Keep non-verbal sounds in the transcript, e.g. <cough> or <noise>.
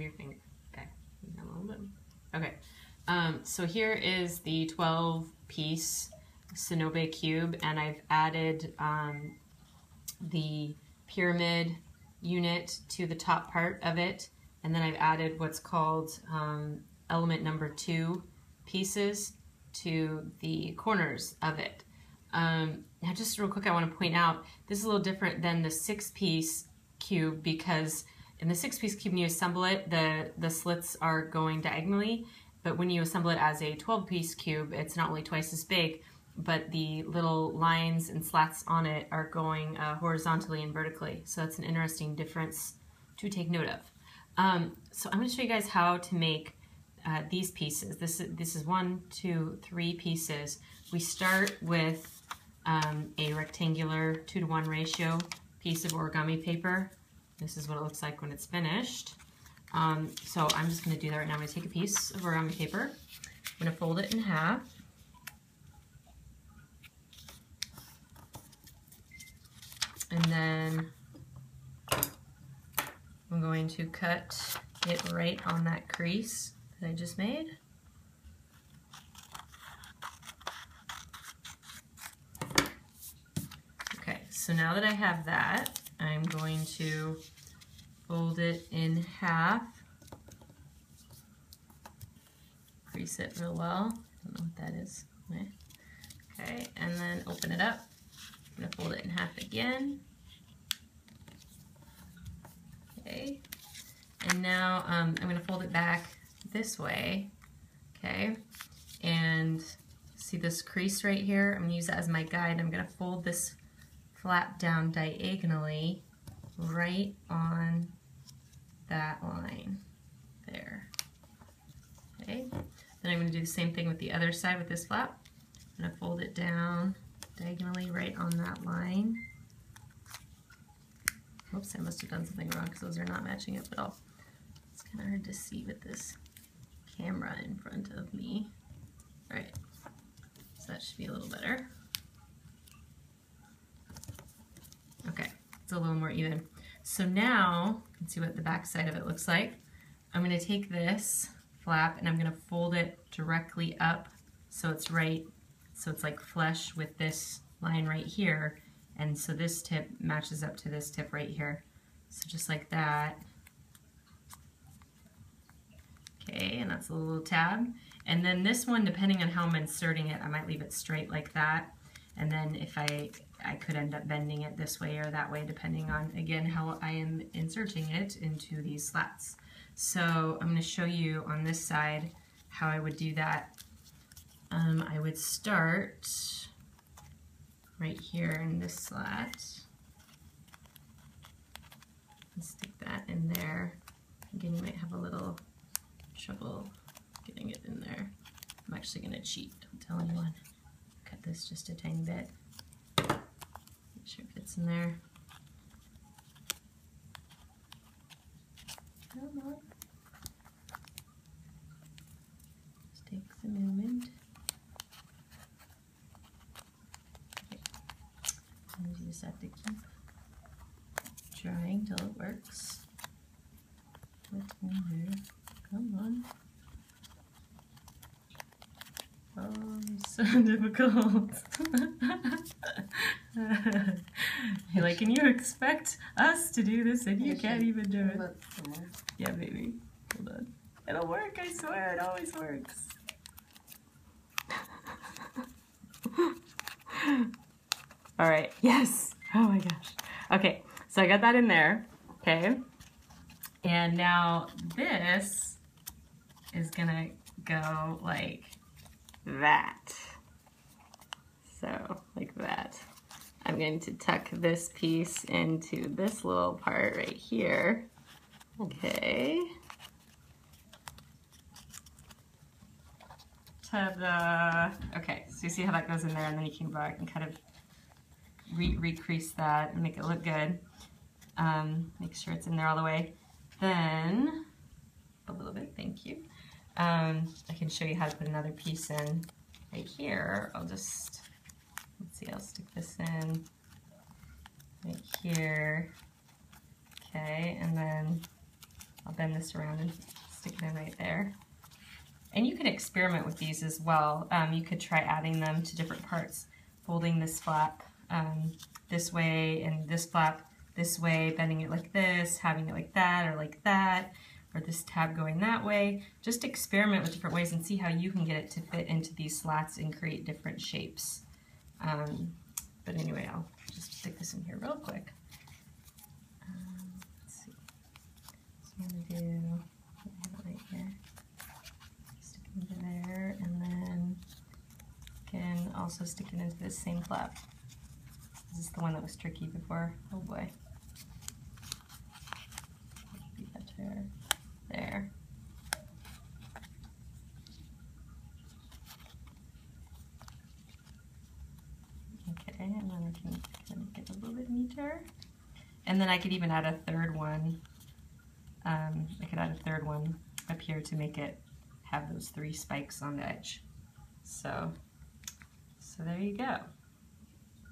Your finger. Okay. A little bit. Okay. Um, so here is the 12 piece Sonobe cube and I've added um, the pyramid unit to the top part of it and then I've added what's called um, element number two pieces to the corners of it. Um, now just real quick I want to point out this is a little different than the six piece cube because in the six piece cube when you assemble it the, the slits are going diagonally but when you assemble it as a 12 piece cube it's not only twice as big but the little lines and slats on it are going uh, horizontally and vertically. So that's an interesting difference to take note of. Um, so I'm going to show you guys how to make uh, these pieces. This is, this is one, two, three pieces. We start with um, a rectangular two to one ratio piece of origami paper. This is what it looks like when it's finished. Um, so I'm just going to do that right now. I'm going to take a piece of origami paper. I'm going to fold it in half. And then I'm going to cut it right on that crease that I just made. Okay, so now that I have that, I'm going to fold it in half. Crease it real well. I don't know what that is. Okay, and then open it up. I'm going to fold it in half again. Okay. And now um, I'm going to fold it back this way. Okay. And see this crease right here? I'm going to use that as my guide. I'm going to fold this flap down diagonally right on that line there. Okay. Then I'm going to do the same thing with the other side with this flap. I'm going to fold it down diagonally right on that line. Oops, I must have done something wrong because those are not matching up at all. It's kind of hard to see with this camera in front of me. All right, so that should be a little better. Okay, it's a little more even. So now, let's see what the back side of it looks like. I'm going to take this flap and I'm going to fold it directly up so it's right so it's like flush with this line right here. And so this tip matches up to this tip right here. So just like that. Okay, and that's a little tab. And then this one, depending on how I'm inserting it, I might leave it straight like that. And then if I, I could end up bending it this way or that way, depending on, again, how I am inserting it into these slats. So I'm going to show you on this side how I would do that um, I would start right here in this slat and stick that in there. Again, you might have a little trouble getting it in there. I'm actually going to cheat, don't tell anyone. This just a tiny bit. Make sure it fits in there. Come on. Just takes a moment. just have to keep trying till it works. Come on. Oh, so <laughs> difficult. You're <laughs> like, can you expect us to do this and you can't even do it? Yeah, baby. Hold on. It'll work, I swear, it always works. <laughs> All right, yes. Oh my gosh. Okay, so I got that in there, okay? And now this is gonna go like that. So, like that. I'm going to tuck this piece into this little part right here. Okay. Ta-da! Okay, so you see how that goes in there and then you can go back and kind of re recrease that and make it look good. Um, make sure it's in there all the way. Then, a little bit, thank you. Um, I can show you how to put another piece in right here. I'll just, let's see, I'll stick this in right here. Okay, and then I'll bend this around and stick it in right there. And you can experiment with these as well. Um, you could try adding them to different parts, folding this flap um, this way and this flap this way, bending it like this, having it like that or like that, or this tab going that way. Just experiment with different ways and see how you can get it to fit into these slats and create different shapes. Um, but anyway, I'll just stick this in here real quick. Um, let's see. I'm gonna do right here. Stick it into there, and then can also stick it into this same flap. This is the one that was tricky before. Oh boy. Better. There. Okay, and then I can kind of get a little bit neater. And then I could even add a third one. Um, I could add a third one up here to make it have those three spikes on the edge. So, so there you go.